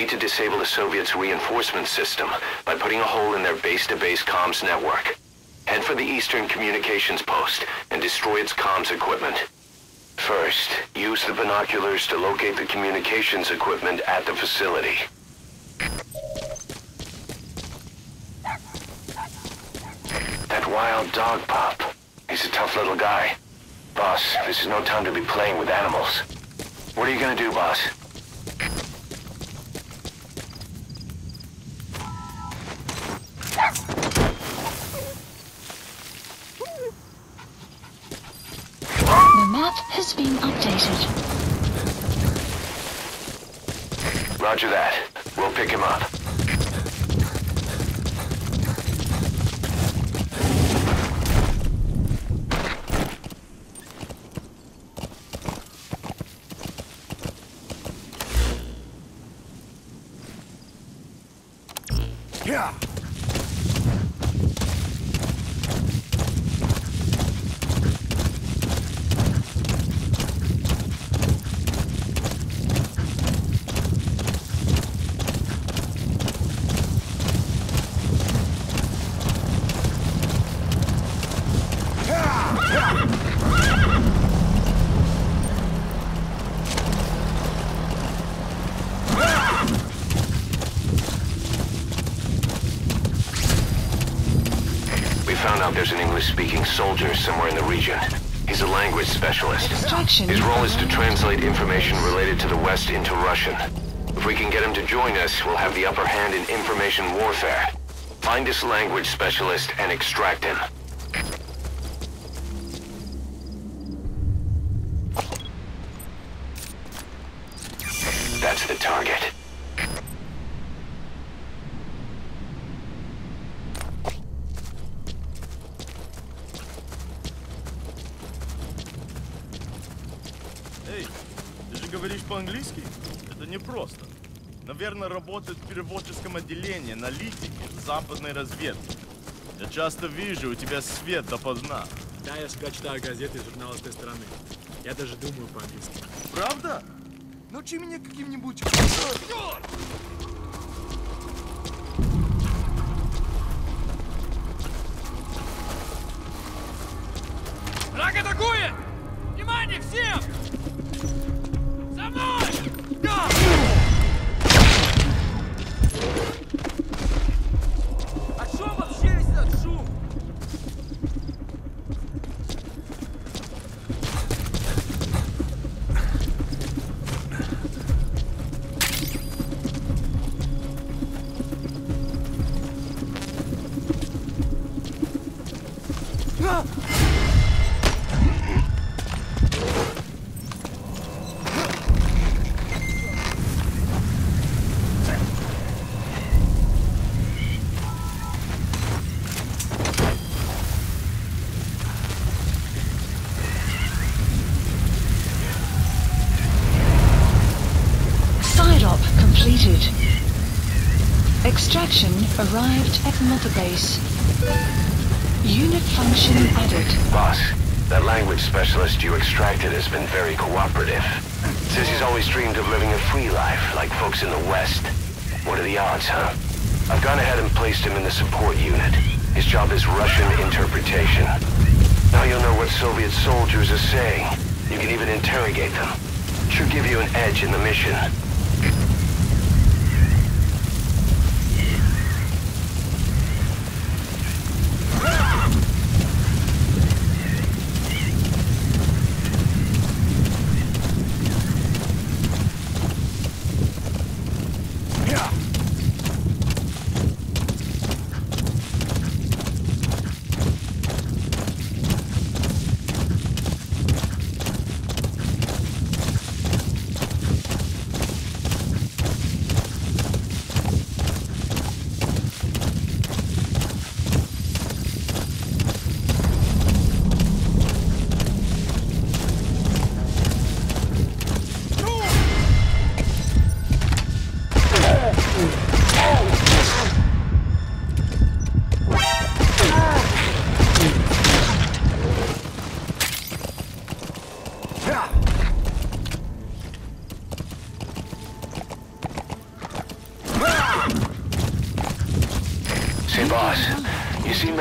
need to disable the Soviets' reinforcement system by putting a hole in their base-to-base comms network. Head for the Eastern Communications Post and destroy its comms equipment. First, use the binoculars to locate the communications equipment at the facility. That wild dog pup. He's a tough little guy. Boss, this is no time to be playing with animals. What are you gonna do, boss? Roger that. We'll pick him up. Yeah. We found out there's an English-speaking soldier somewhere in the region. He's a language specialist. Extraction. His role is to translate information related to the West into Russian. If we can get him to join us, we'll have the upper hand in information warfare. Find this language specialist and extract him. Наверное, работает в переводческом отделении, аналитики, западной разведки. Я часто вижу, у тебя свет допоздна. Да, я всегда читаю газеты и журналы с той стороны. Я даже думаю по-английски. Правда? Научи меня каким-нибудь... arrived at Mother Base. Unit function hmm. added. Boss, that language specialist you extracted has been very cooperative. Says he's always dreamed of living a free life, like folks in the West. What are the odds, huh? I've gone ahead and placed him in the support unit. His job is Russian interpretation. Now you'll know what Soviet soldiers are saying. You can even interrogate them. Should give you an edge in the mission.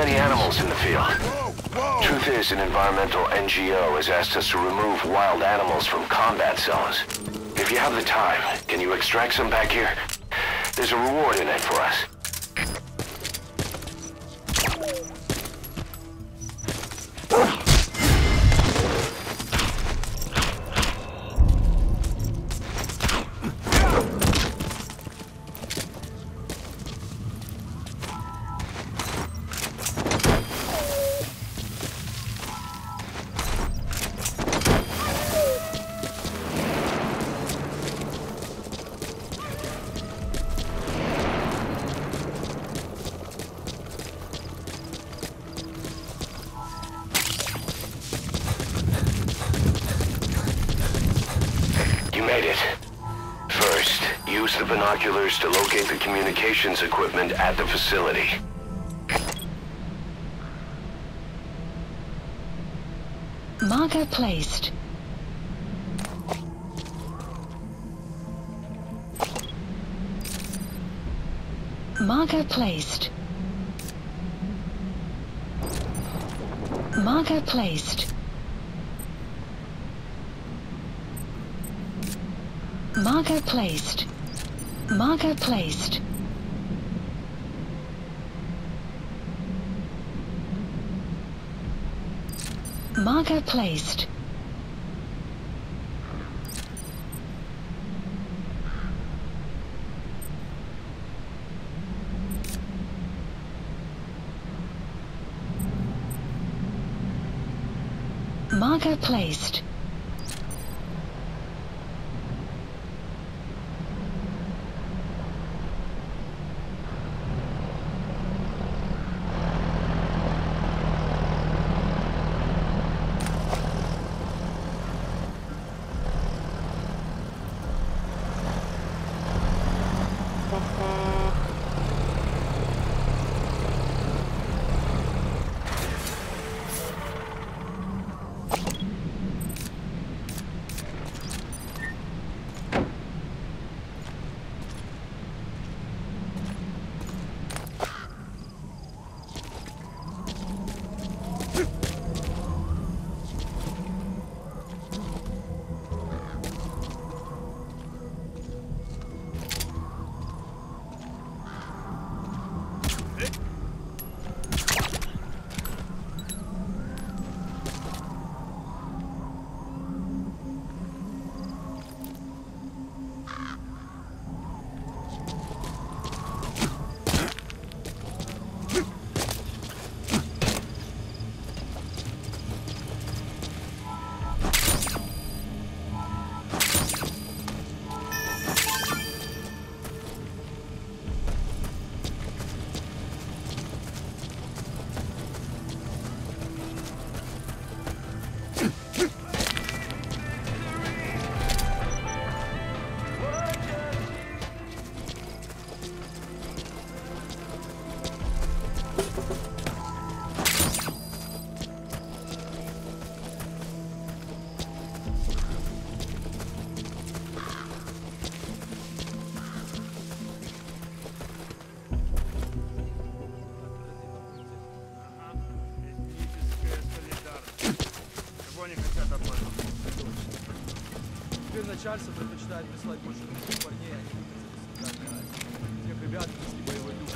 Many animals in the field. Truth is, an environmental NGO has asked us to remove wild animals from combat zones. If you have the time, can you extract some back here? There's a reward in it for us. Binoculars to locate the communications equipment at the facility. Marker placed. Marker placed. Marker placed. Marker placed. Marker placed. Marker placed. Marker placed. Начальство предпочитает прислать больше таких парней, а не Тех ребят, низкий боевой дух,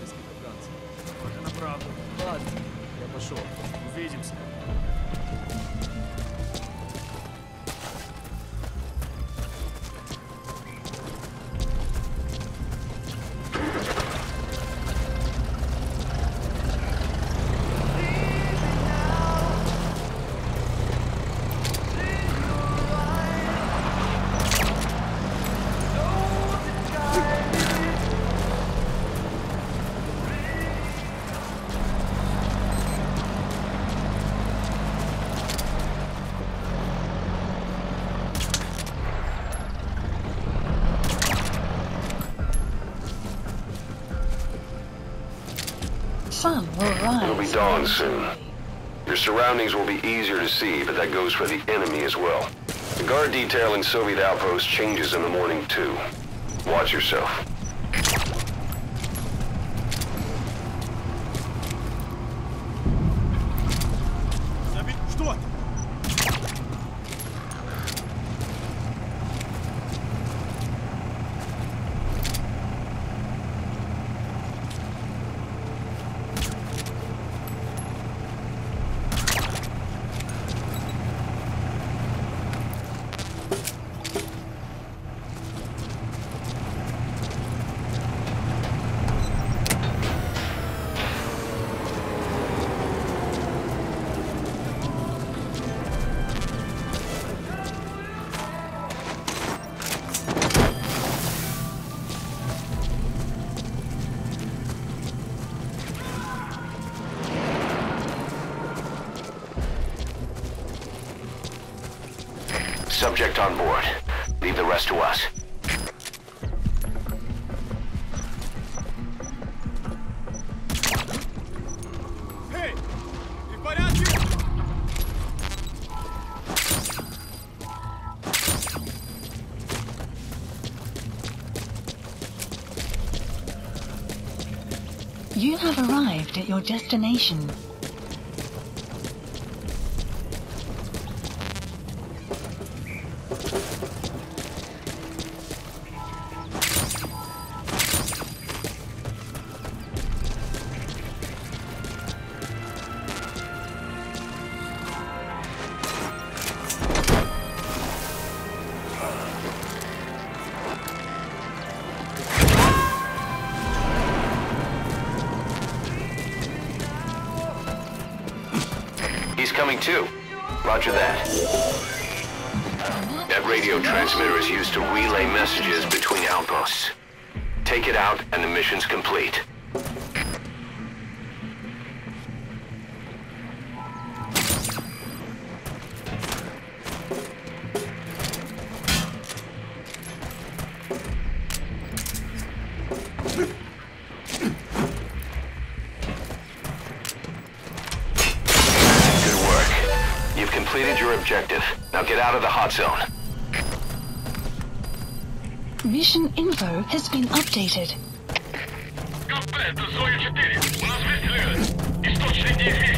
низких афганцев. Похоже на правду. Ладно, я пошел. Увидимся. dawn soon. Your surroundings will be easier to see, but that goes for the enemy as well. The guard detail in Soviet outposts changes in the morning too. Watch yourself. Что subject on board. Leave the rest to us. You have arrived at your destination. Too. Roger that. That radio transmitter is used to relay messages between outposts. Take it out and the mission's complete. objective. Now get out of the hot zone. Mission info has been updated. КП, это Зоя-4. У нас выстрелили. Источник неизвестен.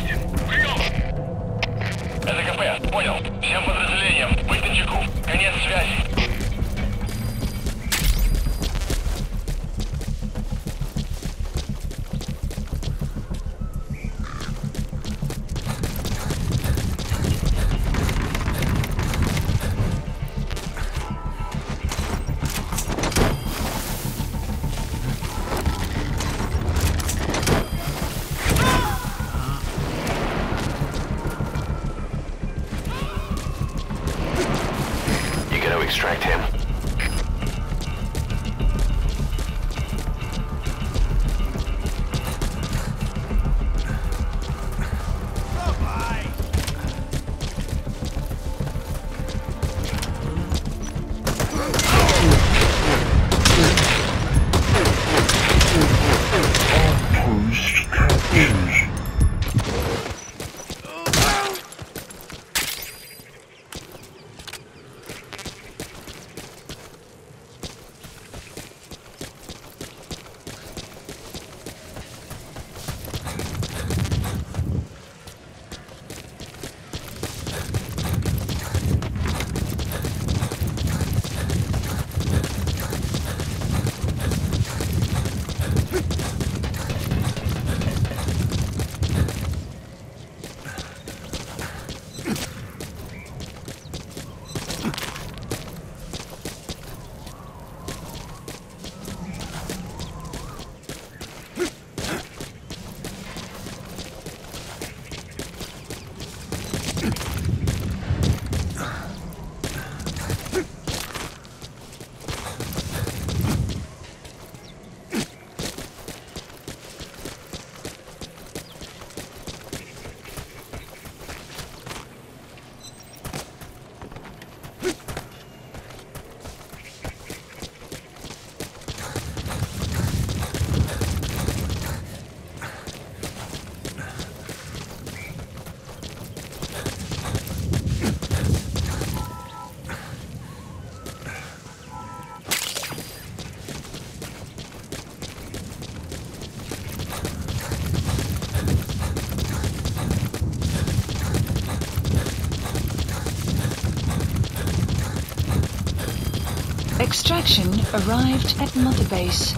Extraction arrived at Mother Base.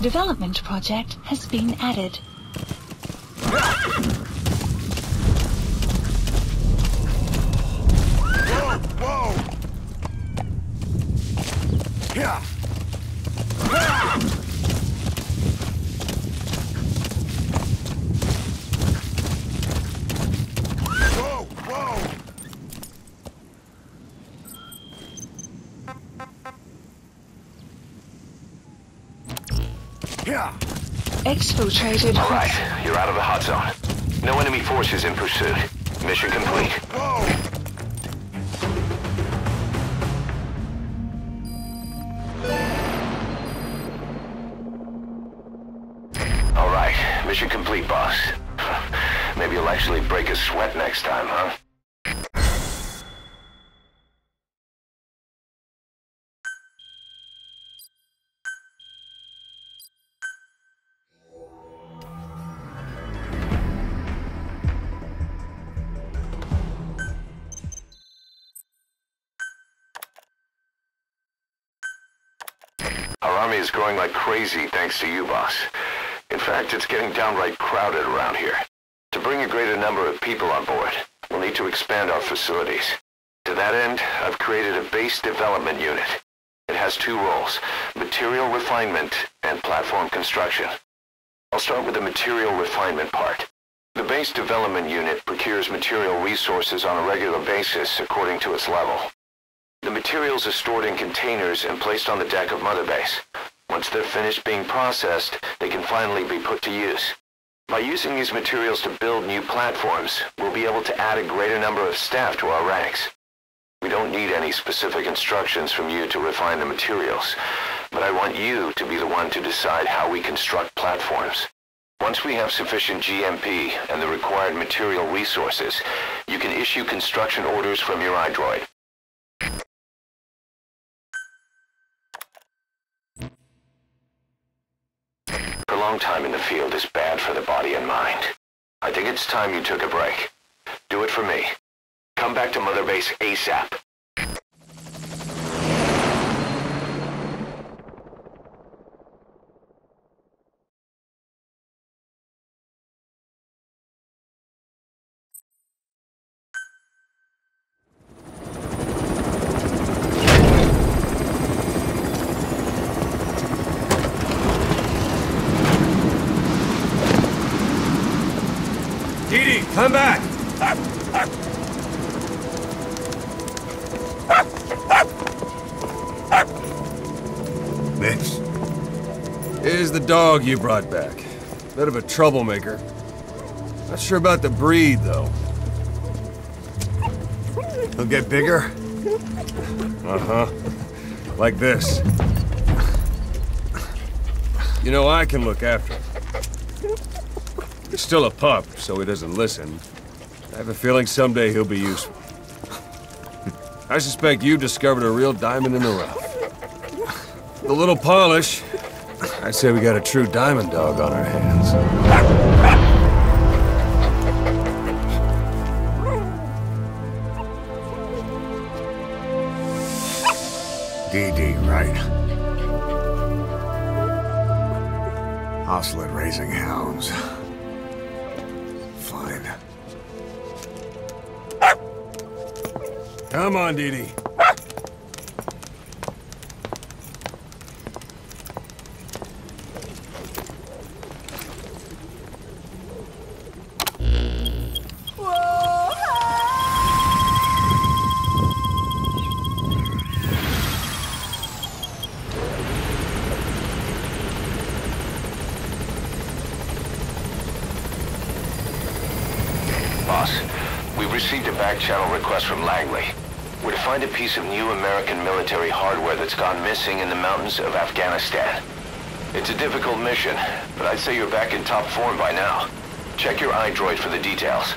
Development project has been added. Whoa! Yeah! Whoa! Whoa! Yeah! exfiltrated All right, you're out of the hot zone. No enemy forces in pursuit. Mission complete. All right, mission complete, boss. Maybe you'll actually break a sweat next time, huh? Growing like crazy thanks to you, boss. In fact, it's getting downright crowded around here. To bring a greater number of people on board, we'll need to expand our facilities. To that end, I've created a base development unit. It has two roles, material refinement and platform construction. I'll start with the material refinement part. The base development unit procures material resources on a regular basis according to its level. The materials are stored in containers and placed on the deck of Mother Base. Once they're finished being processed, they can finally be put to use. By using these materials to build new platforms, we'll be able to add a greater number of staff to our ranks. We don't need any specific instructions from you to refine the materials, but I want you to be the one to decide how we construct platforms. Once we have sufficient GMP and the required material resources, you can issue construction orders from your iDroid. Prolonged time in the field is bad for the body and mind. I think it's time you took a break. Do it for me. Come back to Mother Base ASAP. Come back! Mix. Here's the dog you brought back. Bit of a troublemaker. Not sure about the breed, though. He'll get bigger? Uh-huh. Like this. You know, I can look after him. He's still a pup, so he doesn't listen. I have a feeling someday he'll be useful. I suspect you discovered a real diamond in the rough. A little polish, I'd say we got a true diamond dog on our hands. DD, Come on, DD. Boss, we've received a back channel request from Langley. We're to find a piece of new American military hardware that's gone missing in the mountains of Afghanistan. It's a difficult mission, but I'd say you're back in top form by now. Check your iDroid for the details.